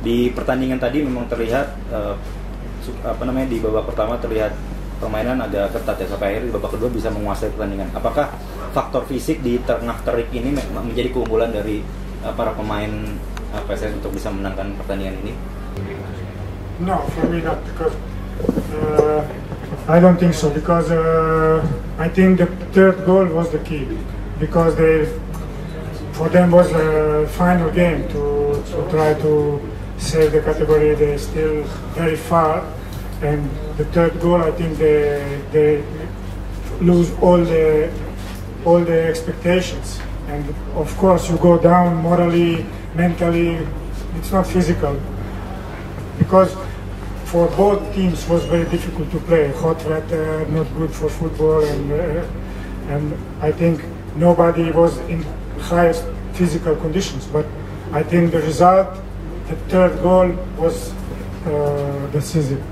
di pertandingan tadi memang terlihat uh, apa namanya di babak pertama terlihat permainan agak ketat ya sampai akhirnya di babak kedua bisa menguasai pertandingan. Apakah faktor fisik di tengah terik ini menjadi keunggulan dari uh, para pemain uh, PSS untuk bisa menangkan pertandingan ini? No, for me not because uh, I don't think so because uh, I think the third goal was the key because they for them was a final game to, to try to save the category. They're still very far, and the third goal, I think they they lose all the all the expectations. And of course, you go down morally, mentally. It's not physical because for both teams was very difficult to play. Hot weather, not good for football, and uh, and I think nobody was in highest physical conditions. But I think the result the third goal was uh, decisive.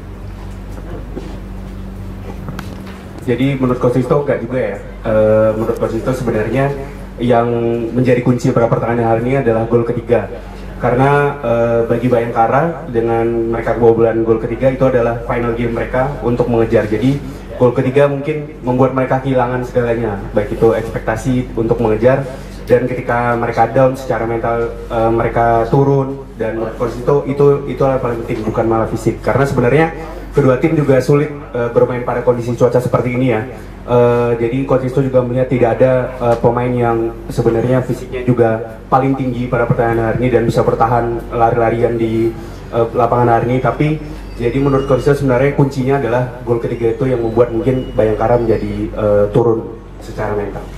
Jadi menurut Coach Sisto enggak juga ya. Uh, menurut Coach Sisto sebenarnya yang menjadi kunci pada pertandingan hari ini adalah gol ketiga. Karena uh, bagi Bayangkara dengan mereka kebobolan gol ketiga itu adalah final game mereka untuk mengejar. Jadi gol ketiga mungkin membuat mereka kehilangan segalanya, baik itu ekspektasi untuk mengejar dan ketika mereka down secara mental uh, mereka turun dan coach itu itu itu yang paling penting bukan malah fisik. Karena sebenarnya kedua tim juga sulit uh, bermain pada kondisi cuaca seperti ini ya. Uh, jadi coach itu juga melihat tidak ada uh, pemain yang sebenarnya fisiknya juga paling tinggi pada pertandingan hari ini dan bisa bertahan lari-larian di uh, lapangan hari ini. Tapi jadi menurut coach sebenarnya kuncinya adalah gol ketiga itu yang membuat mungkin Bayangkara menjadi uh, turun secara mental